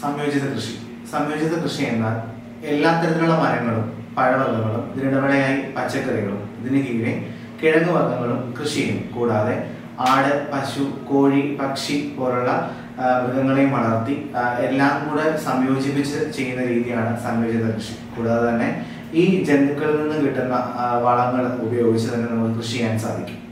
സംയോജിത കൃഷി. സംയോജിത കൃഷി എന്നാൽ എല്ലാ തരത്തിലുള്ള മരങ്ങളും പഴവർഗങ്ങളും ഇതിനിടവിളയായി പച്ചക്കറികളും ഇതിന് കീഴെ കിഴങ്ങ് വർഗങ്ങളും കൃഷി ചെയ്യും കൂടാതെ ആട് പശു കോഴി പക്ഷി പോലുള്ള മൃഗങ്ങളെയും വളർത്തി എല്ലാം കൂടെ സംയോജിപ്പിച്ച് ചെയ്യുന്ന രീതിയാണ് സംയോജിത കൃഷി. കൂടാതെ തന്നെ ഈ ജന്തുക്കളിൽ നിന്ന് കിട്ടുന്ന വളങ്ങൾ ഉപയോഗിച്ച് തന്നെ നമുക്ക് കൃഷി ചെയ്യാൻ സാധിക്കും.